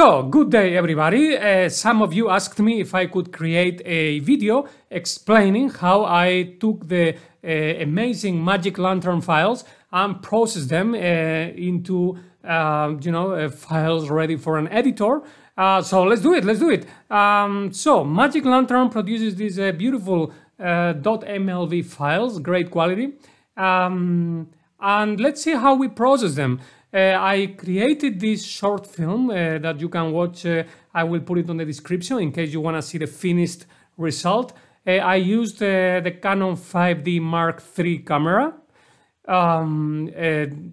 So, good day everybody. Uh, some of you asked me if I could create a video explaining how I took the uh, amazing Magic Lantern files and processed them uh, into, um, you know, uh, files ready for an editor. Uh, so let's do it, let's do it. Um, so, Magic Lantern produces these uh, beautiful .mlv files, great quality. Um, and let's see how we process them. Uh, I created this short film uh, that you can watch. Uh, I will put it on the description in case you want to see the finished result. I used the Canon 5D Mark III camera um,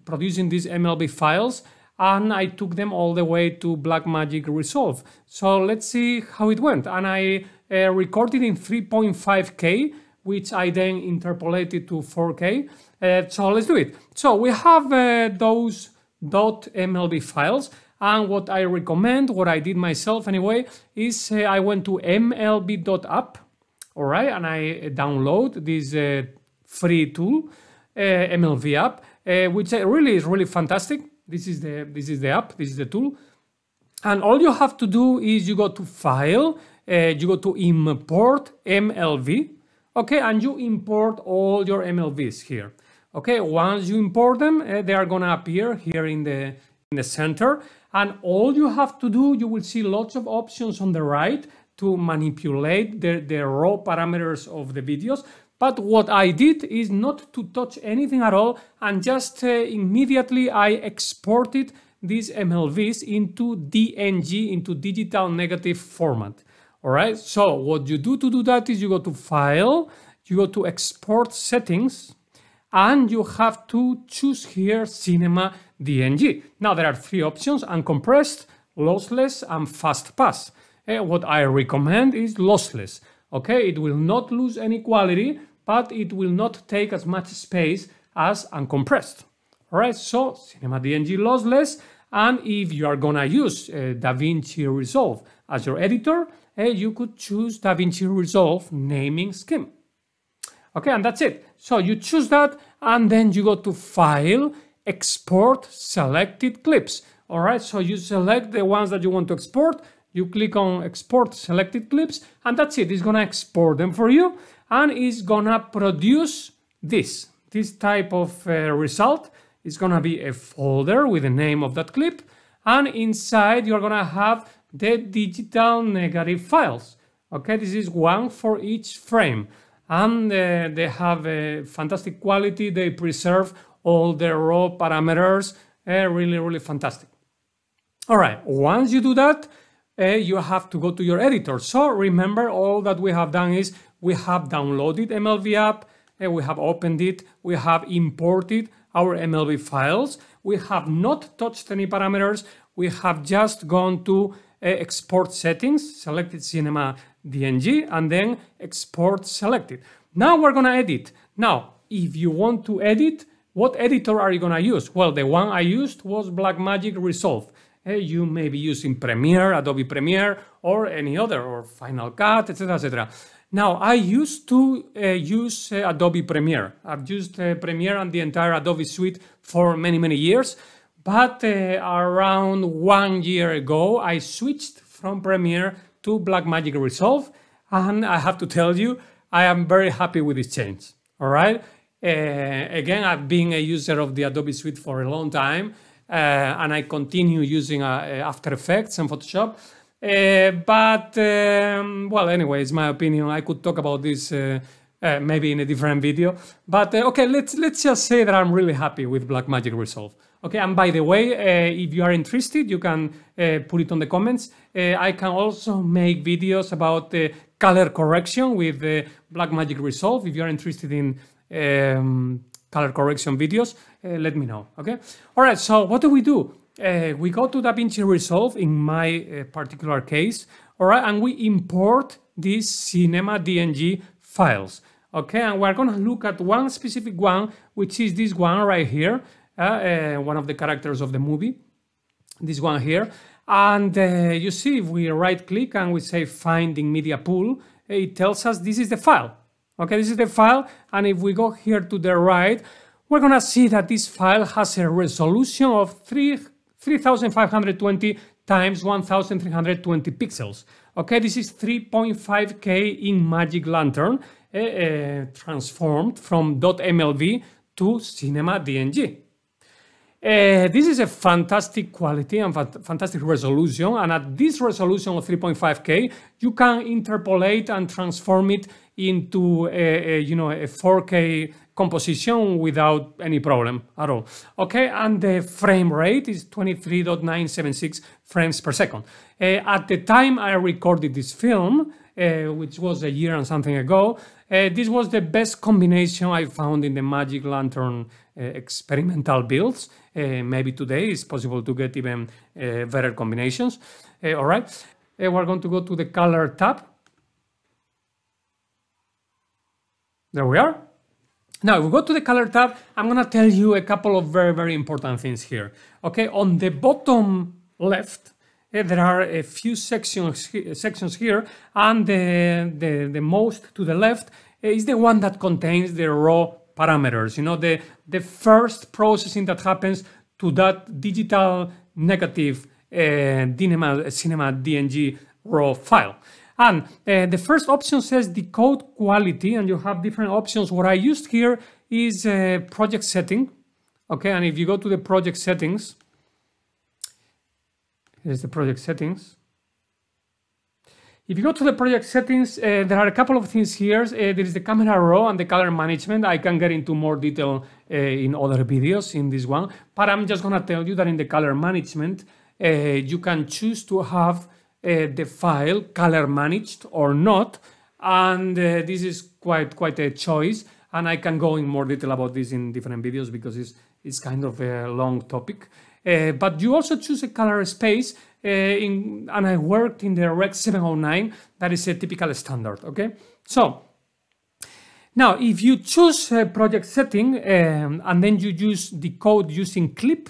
producing these MLV files and I took them all the way to Blackmagic Resolve. So let's see how it went. And I uh, recorded in 3.5K, which I then interpolated to 4K. Uh, so let's do it. So we have uh, those .mlv files and what I recommend, what I did myself anyway, is uh, I went to mlv.app, all right, and I download this uh, free tool, uh, MLV app, uh, which really is really fantastic. This is the this is the app, this is the tool, and all you have to do is you go to File, uh, you go to Import MLV, okay, and you import all your MLVs here. Okay, once you import them, uh, they are gonna appear here in the, in the center. And all you have to do, you will see lots of options on the right to manipulate the, the raw parameters of the videos. But what I did is not to touch anything at all and just uh, immediately I exported these MLVs into DNG, into digital negative format. All right, so what you do to do that is you go to File, you go to Export Settings, and you have to choose here Cinema DNG. Now there are three options, uncompressed, lossless and fast pass. Uh, what I recommend is lossless. Okay, it will not lose any quality, but it will not take as much space as uncompressed. Alright, so Cinema DNG lossless, and if you are gonna use uh, DaVinci Resolve as your editor, uh, you could choose DaVinci Resolve naming scheme. Okay, and that's it. So you choose that and then you go to File, Export Selected Clips. All right, so you select the ones that you want to export. You click on Export Selected Clips and that's it. It's gonna export them for you and it's gonna produce this, this type of uh, result. It's gonna be a folder with the name of that clip and inside you're gonna have the digital negative files. Okay, this is one for each frame and uh, they have a fantastic quality. They preserve all the raw parameters. Uh, really, really fantastic. All right, once you do that, uh, you have to go to your editor. So remember, all that we have done is we have downloaded MLV app, uh, we have opened it, we have imported our MLV files, we have not touched any parameters, we have just gone to uh, export settings, selected cinema DNG, and then export selected. Now we're gonna edit. Now, if you want to edit, what editor are you gonna use? Well, the one I used was Blackmagic Resolve. Uh, you may be using Premiere, Adobe Premiere, or any other, or Final Cut, etc., etc. Now, I used to uh, use uh, Adobe Premiere. I've used uh, Premiere and the entire Adobe suite for many, many years. But around one year ago, I switched from Premiere to Blackmagic Resolve. And I have to tell you, I am very happy with this change. All right. Uh, again, I've been a user of the Adobe Suite for a long time, uh, and I continue using uh, After Effects and Photoshop. Uh, but um, well, anyway, it's my opinion. I could talk about this uh, uh, maybe in a different video. But okay, let's let's just say that I'm really happy with Blackmagic Resolve. Okay, and by the way, uh, if you are interested, you can uh, put it on the comments. Uh, I can also make videos about the color correction with Blackmagic Resolve. If you are interested in um, color correction videos, let me know. Okay. All right. So what do we do? we go to DaVinci Resolve in my particular case. All right, and we import these Cinema DNG files. Okay, and we're gonna look at one specific one, which is this one right here. Uh, uh, one of the characters of the movie, this one here. And uh, you see, if we right click and we say finding media pool, it tells us this is the file. Okay, this is the file. And if we go here to the right, we're gonna see that this file has a resolution of 3, 3520 times 1320 pixels. Okay, this is 3.5K in Magic Lantern transformed from .mlv to Cinema DNG. Uh, this is a fantastic quality and fantastic resolution. And at this resolution of 3.5K, you can interpolate and transform it into a, a, you know a 4K composition without any problem at all. Okay, and the frame rate is 23.976 frames per second. Uh, at the time I recorded this film, uh, which was a year and something ago, uh, this was the best combination I found in the Magic Lantern uh, experimental builds. Uh, maybe today it's possible to get even uh, better combinations. all right, we're going to go to the color tab. There we are. Now, if we go to the color tab, I'm gonna tell you a couple of very, very important things here. Okay, on the bottom left, uh, there are a few sections, sections here, and the, the, the most to the left is the one that contains the raw parameters, you know, the, the first processing that happens to that digital negative uh, cinema, cinema DNG raw file. And uh, the first option says decode quality, and you have different options. What I used here is uh, project setting. Okay, and if you go to the project settings, here's the project settings. If you go to the project settings, uh, there are a couple of things here. Uh, there is the camera raw and the color management. I can get into more detail uh, in other videos in this one, but I'm just gonna tell you that in the color management, uh, you can choose to have uh, the file color managed or not. And uh, this is quite, quite a choice. And I can go in more detail about this in different videos because it's, it's kind of a long topic. Uh, but you also choose a color space uh, in, and I worked in the Rec 709. That is a typical standard, okay? So now if you choose a project setting um, and then you use decode using clip,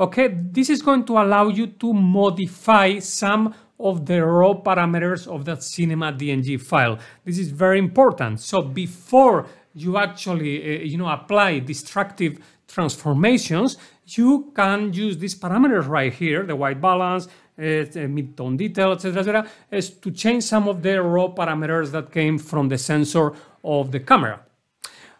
Okay, this is going to allow you to modify some of the raw parameters of that cinema DNG file. This is very important. So before you actually, uh, you know, apply destructive transformations, you can use these parameters right here, the white balance, uh, mid-tone detail, etc., etc., is to change some of the raw parameters that came from the sensor of the camera.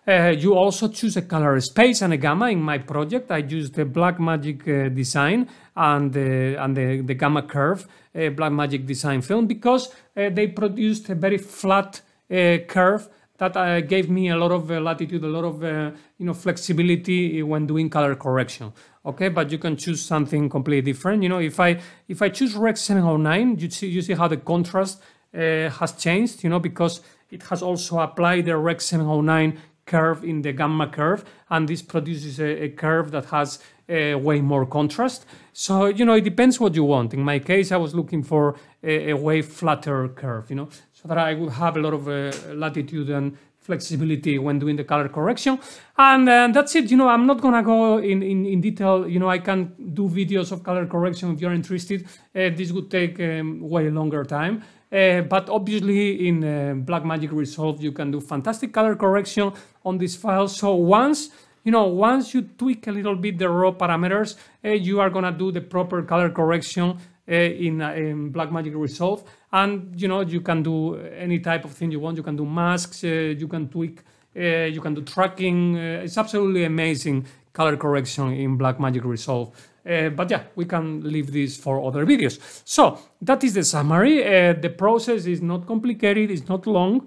Uh, you also choose a color space and a gamma. In my project, I used the Blackmagic uh, design and, uh, and the, the gamma curve uh, Blackmagic design film because they produced a very flat curve that uh, gave me a lot of uh, latitude, a lot of uh, you know flexibility when doing color correction. Okay, but you can choose something completely different. You know, if I if I choose Rec 709, you see you see how the contrast has changed. You know, because it has also applied the Rec 709 curve in the gamma curve, and this produces a, a curve that has uh, way more contrast. So, you know, it depends what you want. In my case, I was looking for a, a way flatter curve, you know, so that I would have a lot of uh, latitude and flexibility when doing the color correction. And uh, that's it. You know, I'm not gonna go in, in, in, detail. You know, I can do videos of color correction if you're interested. Uh, this would take um, way longer time. Uh, but obviously in uh, Blackmagic Resolve, you can do fantastic color correction on this file. So once, you know, once you tweak a little bit the raw parameters, uh, you are gonna do the proper color correction uh, in, uh, in Blackmagic Resolve. And, you know, you can do any type of thing you want. You can do masks, uh, you can tweak, you can do tracking. it's absolutely amazing color correction in Blackmagic Resolve. Uh, but yeah, we can leave this for other videos. So that is the summary. Uh, the process is not complicated, it's not long.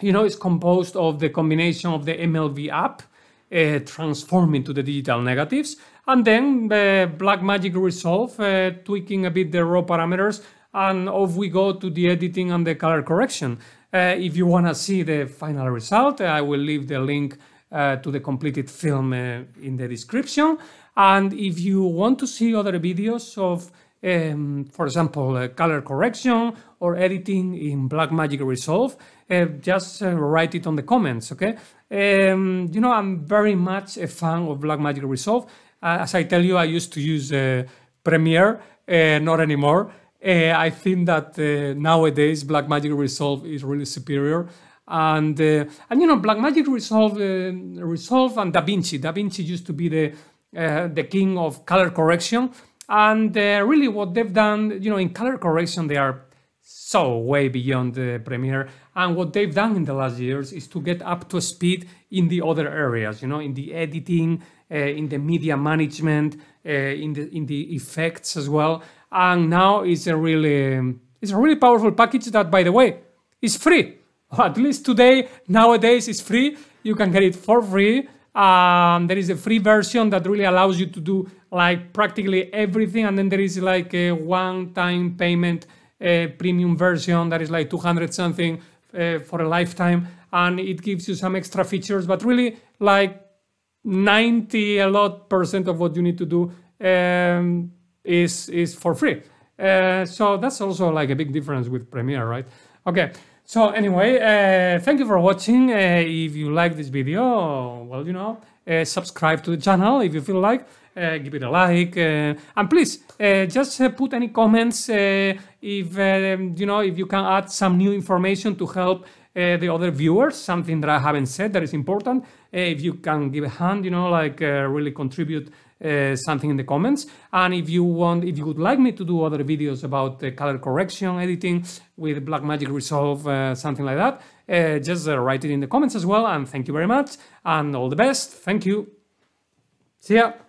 You know, it's composed of the combination of the MLV app uh, transforming to the digital negatives, and then the Blackmagic Resolve, uh, tweaking a bit the raw parameters, and off we go to the editing and the color correction. Uh, if you want to see the final result, I will leave the link uh, to the completed film in the description. And if you want to see other videos of, um, for example, uh, color correction or editing in Blackmagic Resolve, uh, just uh, write it on the comments, okay? Um, you know, I'm very much a fan of Blackmagic Resolve. Uh, as I tell you, I used to use uh, Premiere, uh, not anymore. I think that nowadays Blackmagic Resolve is really superior and uh, and you know Blackmagic Resolve uh, Resolve and DaVinci. DaVinci used to be the uh, the king of color correction. And uh, really what they've done, you know, in color correction, they are so way beyond the Premiere. And what they've done in the last years is to get up to speed in the other areas, you know, in the editing, uh, in the media management, uh, in the in the effects as well. And now it's a really it's a really powerful package that, by the way, is free. at least today, nowadays, it's free. You can get it for free. Um, there is a free version that really allows you to do like practically everything, and then there is like a one-time payment uh, premium version that is like 200 something uh, for a lifetime, and it gives you some extra features. But really, like 90 a lot percent of what you need to do um, is is for free. Uh, so that's also like a big difference with Premiere, right? Okay. So anyway, uh, thank you for watching. Uh, if you like this video, well, you know, uh, subscribe to the channel if you feel like. Uh, give it a like, uh, and please uh, just put any comments if you know if you can add some new information to help the other viewers. Something that I haven't said that is important. if you can give a hand, you know, like really contribute uh, something in the comments. And if you want, if you would like me to do other videos about uh, color correction editing with Blackmagic Resolve, uh, something like that, just write it in the comments as well. And thank you very much and all the best. Thank you. See ya.